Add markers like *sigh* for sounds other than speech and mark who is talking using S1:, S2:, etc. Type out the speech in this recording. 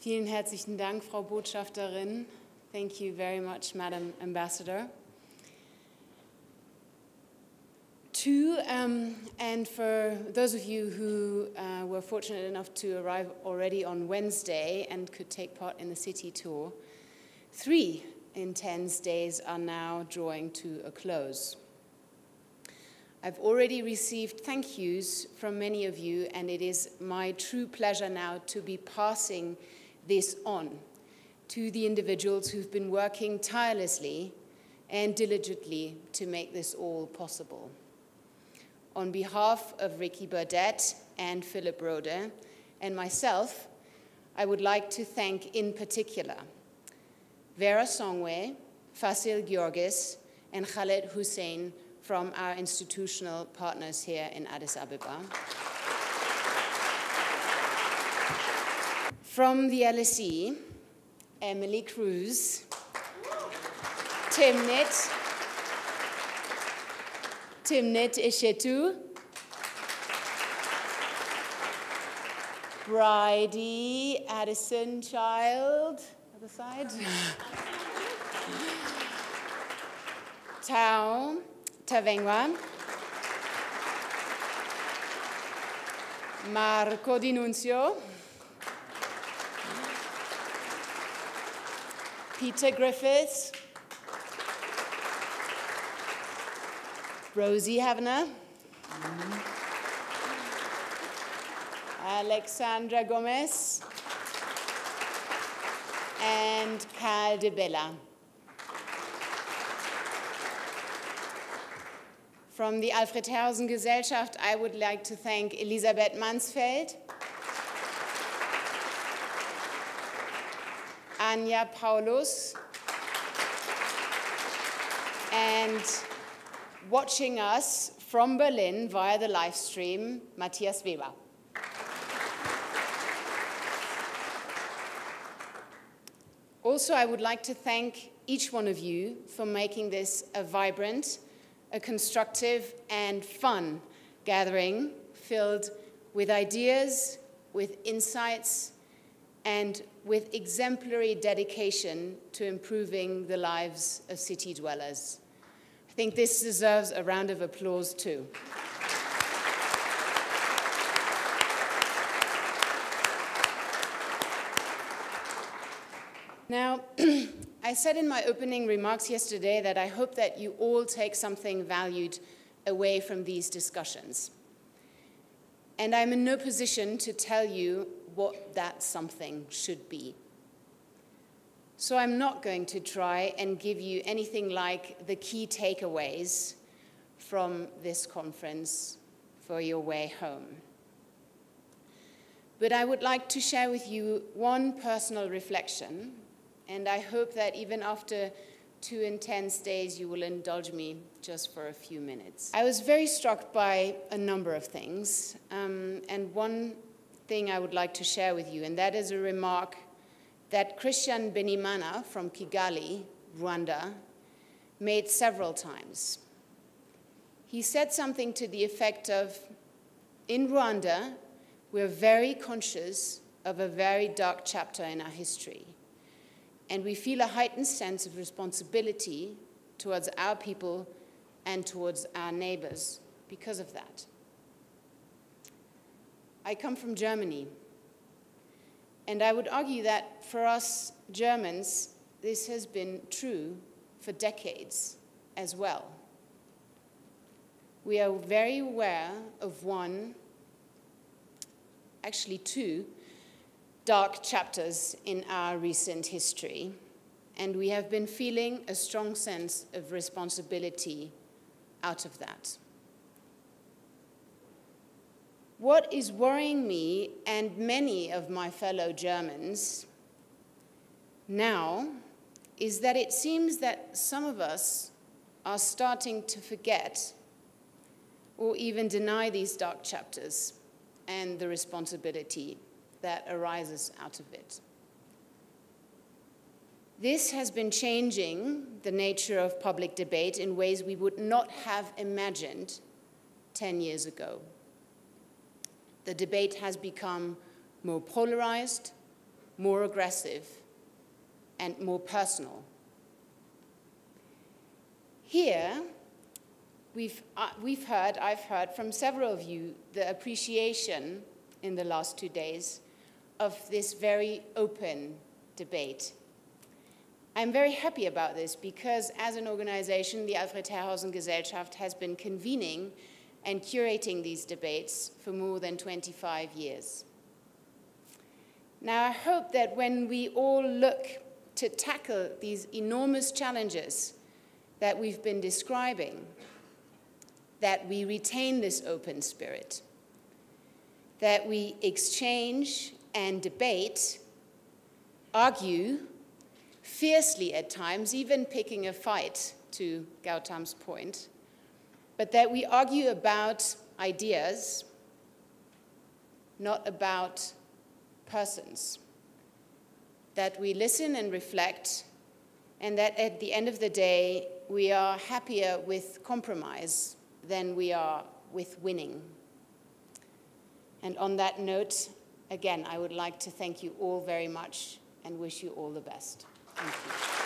S1: Vielen herzlichen Dank, Frau Botschafterin. Thank you very much, Madam Ambassador. Two, um, and for those of you who uh, were fortunate enough to arrive already on Wednesday and could take part in the city tour, three intense days are now drawing to a close. I've already received thank yous from many of you, and it is my true pleasure now to be passing this on to the individuals who've been working tirelessly and diligently to make this all possible. On behalf of Ricky Burdett and Philip Rode and myself, I would like to thank in particular Vera Songwe, Fasil Giorghis, and Khaled Hussein from our institutional partners here in Addis Ababa. From the LSE, Emily Cruz, Timnit, Timnit Ishetu, Bridie Addison Child, other side. Tao Tavengwa, Marco Di Nunzio, Peter Griffiths, Rosie Havner, Alexandra Gomes, and Carl de Bella. From the Alfred Herrhausen Gesellschaft, I would like to thank Elisabeth Mansfeld, Anja Paulus, and watching us from Berlin via the live stream, Matthias Weber. Also, I would like to thank each one of you for making this a vibrant, a constructive, and fun gathering filled with ideas, with insights, and with exemplary dedication to improving the lives of city dwellers. I think this deserves a round of applause too. Now, *clears throat* I said in my opening remarks yesterday that I hope that you all take something valued away from these discussions. And I'm in no position to tell you what that something should be. So I'm not going to try and give you anything like the key takeaways from this conference for your way home. But I would like to share with you one personal reflection, and I hope that even after two intense days, you will indulge me just for a few minutes. I was very struck by a number of things, um, and one thing I would like to share with you, and that is a remark that Christian Benimana from Kigali, Rwanda, made several times. He said something to the effect of, in Rwanda, we're very conscious of a very dark chapter in our history, and we feel a heightened sense of responsibility towards our people and towards our neighbors because of that. I come from Germany, and I would argue that for us Germans, this has been true for decades as well. We are very aware of one, actually two, dark chapters in our recent history, and we have been feeling a strong sense of responsibility out of that. What is worrying me and many of my fellow Germans now is that it seems that some of us are starting to forget or even deny these dark chapters and the responsibility that arises out of it. This has been changing the nature of public debate in ways we would not have imagined 10 years ago. The debate has become more polarized, more aggressive, and more personal. Here, we've, uh, we've heard, I've heard from several of you, the appreciation in the last two days of this very open debate. I'm very happy about this because as an organization, the Alfred Herrhausen Gesellschaft has been convening and curating these debates for more than 25 years. Now, I hope that when we all look to tackle these enormous challenges that we've been describing, that we retain this open spirit, that we exchange and debate, argue fiercely at times, even picking a fight, to Gautam's point, but that we argue about ideas, not about persons. That we listen and reflect, and that at the end of the day, we are happier with compromise than we are with winning. And on that note, again, I would like to thank you all very much and wish you all the best. Thank you.